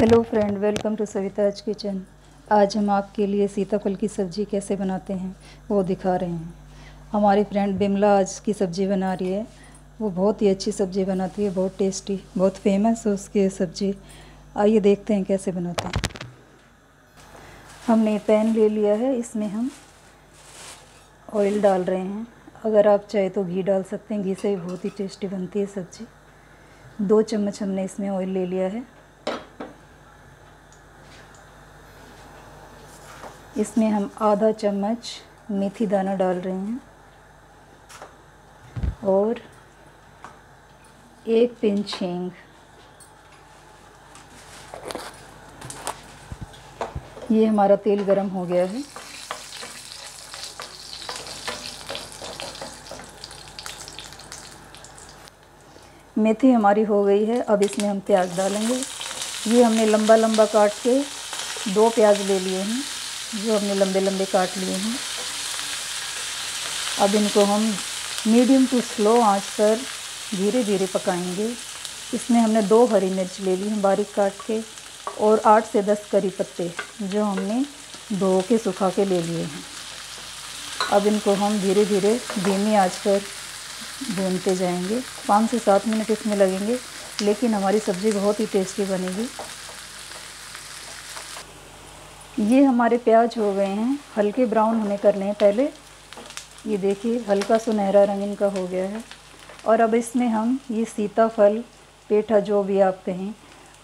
Hello friend welcome to Savita's kitchen आज हम आपके लिए सीताफल की सब्ज़ी कैसे बनाते हैं, वो दिखा रहे हैं। हमारी फ्रेंड बिमला आज की सब्ज़ी बना रही है। वो बहुत ही अच्छी सब्ज़ी बनाती है, बहुत टेस्टी बहुत फ़ेमस है उसकी सब्ज़ी। आइए देखते हैं कैसे बनाते हैं। हमने पैन ले लिया है, इसमें हम ऑयल डाल रहे हैं। अगर आप चाहे तो घी डाल सकते हैं, घी से भी बहुत ही टेस्टी बनती है सब्ज़ी। दो चम्मच हमने इसमें ऑयल ले लिया है। इसमें हम आधा चम्मच मेथी दाना डाल रहे हैं और एक पिंच हींग। ये हमारा तेल गरम हो गया है। मेथी हमारी हो गई है, अब इसमें हम प्याज डालेंगे। ये हमने लंबा लंबा काट के दो प्याज ले लिए हैं। जो हमने लंबे लंबे काट लिए हैं। अब इनको हम मीडियम टू स्लो आँच पर धीरे धीरे पकाएँगे। इसमें हमने दो हरी मिर्च ले ली हैं बारीक काट के और आठ से दस करी पत्ते जो हमने धो के, सुखा के ले लिए हैं। अब इनको हम धीरे धीरे धीमी आँच पर भूनते जाएँगे। पाँच से सात मिनट इसमें लगेंगे, लेकिन हमारी सब्ज़ी बहुत ही टेस्टी बनेगी। ये हमारे प्याज हो गए हैं, हल्के ब्राउन होने करने हैं पहले। ये देखिए, हल्का सुनहरा रंग इनका हो गया है। और अब इसमें हम ये सीताफल, पेठा जो भी आप कहें,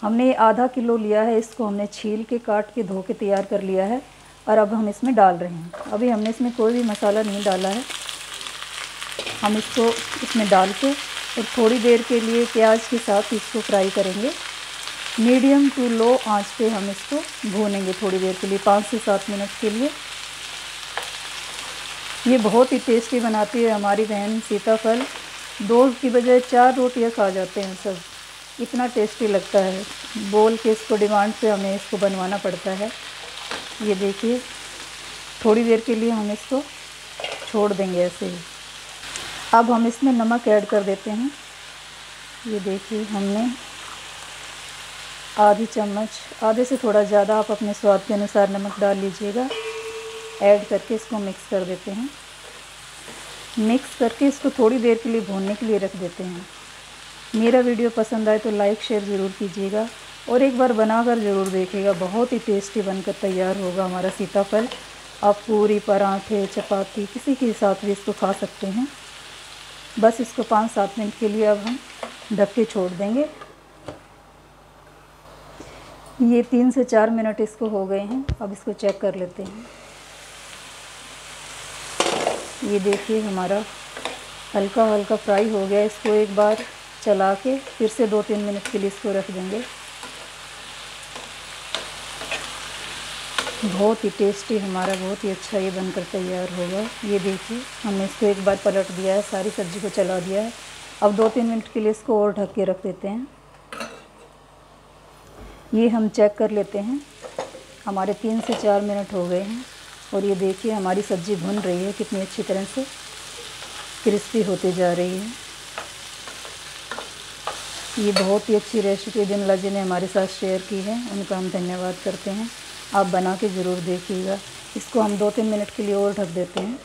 हमने आधा किलो लिया है, इसको हमने छील के, काट के, धो के तैयार कर लिया है और अब हम इसमें डाल रहे हैं। अभी हमने इसमें कोई भी मसाला नहीं डाला है। हम इसको इसमें डाल के और थोड़ी देर के लिए प्याज के साथ इसको फ्राई करेंगे। मीडियम टू लो आँच पे हम इसको भूनेंगे थोड़ी देर के लिए, पाँच से सात मिनट के लिए। ये बहुत ही टेस्टी बनाती है हमारी बहन सीताफल। दो की बजाय चार रोटियाँ खा जाते हैं सब। इतना टेस्टी लगता है। बोल के इसको डिमांड से हमें इसको बनवाना पड़ता है। ये देखिए, थोड़ी देर के लिए हम इसको छोड़ देंगे ऐसे ही। अब हम इसमें नमक ऐड कर देते हैं। ये देखिए, हमने आधी चम्मच, आधे से थोड़ा ज़्यादा आप अपने स्वाद के अनुसार नमक डाल लीजिएगा। ऐड करके इसको मिक्स कर देते हैं। मिक्स करके इसको थोड़ी देर के लिए भूनने के लिए रख देते हैं। मेरा वीडियो पसंद आए तो लाइक शेयर ज़रूर कीजिएगा और एक बार बनाकर ज़रूर देखिएगा बहुत ही टेस्टी बनकर तैयार होगा हमारा सीताफल। आप पूरी, पराठे, चपाती किसी के साथ भी इसको खा सकते हैं। बस इसको पाँच सात मिनट के लिए अब हम ढक के छोड़ देंगे। ये तीन से चार मिनट इसको हो गए हैं, अब इसको चेक कर लेते हैं। ये देखिए हमारा हल्का हल्का फ्राई हो गया, इसको एक बार चला के फिर से दो तीन मिनट के लिए इसको रख देंगे। बहुत ही टेस्टी हमारा, बहुत ही अच्छा ये बनकर तैयार होगा। ये देखिए, हमने इसको एक बार पलट दिया है, सारी सब्ज़ी को चला दिया है। अब दो तीन मिनट के लिए इसको और ढक के रख देते हैं। ये हम चेक कर लेते हैं। हमारे तीन से चार मिनट हो गए हैं और ये देखिए हमारी सब्ज़ी भुन रही है, कितनी अच्छी तरह से क्रिस्पी होती जा रही है। ये बहुत ही अच्छी रेसिपी बिमला जी ने हमारे साथ शेयर की है, उनका हम धन्यवाद करते हैं। आप बना के ज़रूर देखिएगा। इसको हम दो तीन मिनट के लिए और ढक देते हैं।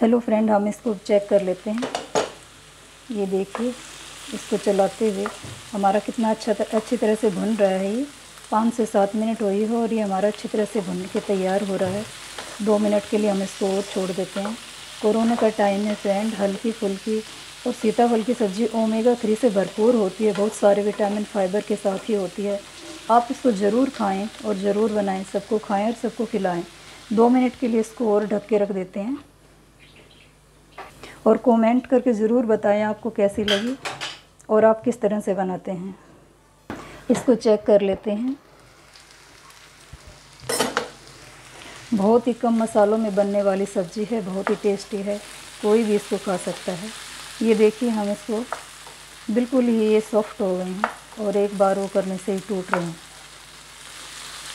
हेलो फ्रेंड हम इसको चेक कर लेते हैं। ये देखिए। इसको चलाते हुए। हमारा कितना अच्छा अच्छी तरह से भुन रहा है ये। पाँच से सात मिनट हुई हो और ये हमारा अच्छी तरह से भुन के तैयार हो रहा है। दो मिनट के लिए हम इसको और छोड़ देते हैं। कोरोना का टाइम है फ्रेंड, हल्की फुल्की। और सीताफल की सब्ज़ी ओमेगा थ्री से भरपूर होती है। बहुत सारे विटामिन, फाइबर के साथ ही होती है। आप इसको ज़रूर खाएँ और ज़रूर बनाएँ, सबको खाएँ और सबको खिलाएँ। दो मिनट के लिए इसको और ढक के रख देते हैं। और कमेंट करके ज़रूर बताएँ आपको कैसी लगी। और आप किस तरह से बनाते हैं? इसको चेक कर लेते हैं। बहुत ही कम मसालों में बनने वाली सब्ज़ी है, बहुत ही टेस्टी है, कोई भी इसको खा सकता है। ये देखिए, हम इसको बिल्कुल ही ये सॉफ्ट हो गए हैं और एक बार वो करने से ही टूट रहे हैं।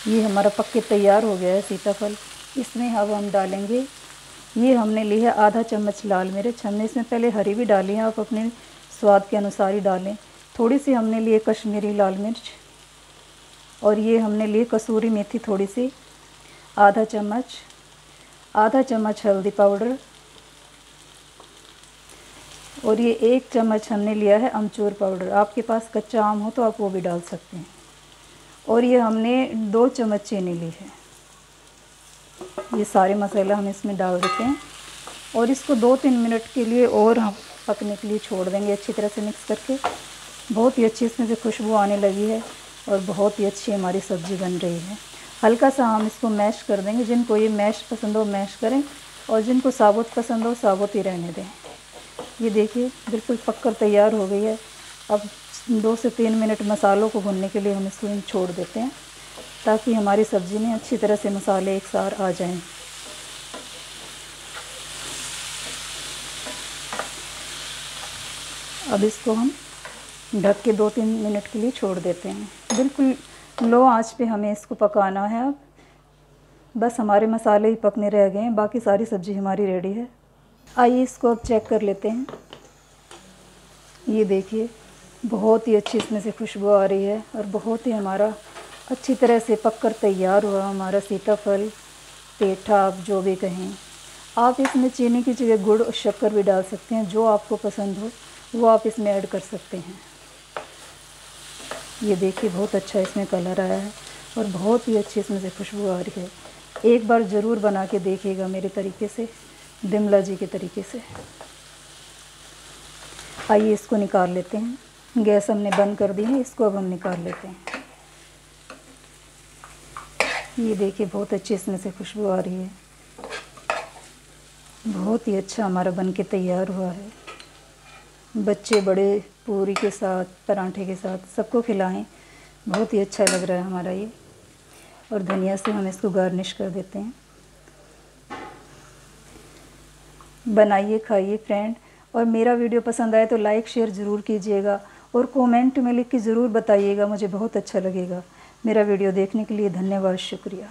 ये हमारा पक्के तैयार हो गया है सीताफल। इसमें अब हम डालेंगे, ये हमने ली है आधा चम्मच लाल मिर्च। हमने इसमें पहले हरी भी डाली है, आप अपने स्वाद के अनुसार ही डालें। थोड़ी सी हमने लिए कश्मीरी लाल मिर्च और ये हमने लिए कसूरी मेथी थोड़ी सी, आधा चम्मच आधा चम्मच हल्दी पाउडर और ये एक चम्मच हमने लिया है अमचूर पाउडर। आपके पास कच्चा आम हो तो आप वो भी डाल सकते हैं। और ये हमने दो चम्मच चीनी ली है। ये सारे मसाला हम इसमें डाल देते हैं। और इसको दो तीन मिनट के लिए और हम पकने के लिए छोड़ देंगे अच्छी तरह से मिक्स करके। बहुत ही अच्छी इसमें से खुशबू आने लगी है और बहुत ही अच्छी हमारी सब्ज़ी बन रही है। हल्का सा हम इसको मैश कर देंगे। जिनको ये मैश पसंद हो मैश करें और जिनको साबुत पसंद हो, साबुत ही रहने दें। ये देखिए, बिल्कुल पककर तैयार हो गई है। अब दो से तीन मिनट मसालों को भुनने के लिए हम इसको छोड़ देते हैं ताकि हमारी सब्ज़ी में अच्छी तरह से मसाले एक सार आ जाएँ। अब इसको हम ढक के दो तीन मिनट के लिए छोड़ देते हैं। बिल्कुल लो आँच पे हमें इसको पकाना है अब। बस हमारे मसाले ही पकने रह गए हैं, बाकी सारी सब्ज़ी हमारी रेडी है। आइए इसको अब चेक कर लेते हैं। ये देखिए, बहुत ही अच्छी इसमें से खुशबू आ रही है और बहुत ही हमारा अच्छी तरह से पककर तैयार हुआ हमारा सीताफल, पेठा, आप जो भी कहें। आप इसमें चीनी की जगह गुड़ और शक्कर भी डाल सकते हैं, जो आपको पसंद हो। वो आप इसमें ऐड कर सकते हैं। ये देखिए, बहुत अच्छा इसमें कलर आया है और बहुत ही अच्छी इसमें से खुशबू आ रही है। एक बार ज़रूर बना के देखिएगा मेरे तरीके से दिमला जी के तरीके से। आइए इसको निकाल लेते हैं। गैस हमने बंद कर दी है, इसको अब हम निकाल लेते हैं। ये देखिए, बहुत अच्छी इसमें से खुशबू आ रही है। बहुत ही अच्छा हमारा बन के तैयार हुआ है। बच्चे बड़े पूरी के साथ, पराठे के साथ सबको खिलाएँ। बहुत ही अच्छा लग रहा है हमारा ये। और धनिया से हम इसको गार्निश कर देते हैं। बनाइए, खाइए फ्रेंड। और मेरा वीडियो पसंद आए तो लाइक, शेयर ज़रूर कीजिएगा। और कमेंट में लिख के ज़रूर बताइएगा, मुझे बहुत अच्छा लगेगा। मेरा वीडियो देखने के लिए धन्यवाद, शुक्रिया।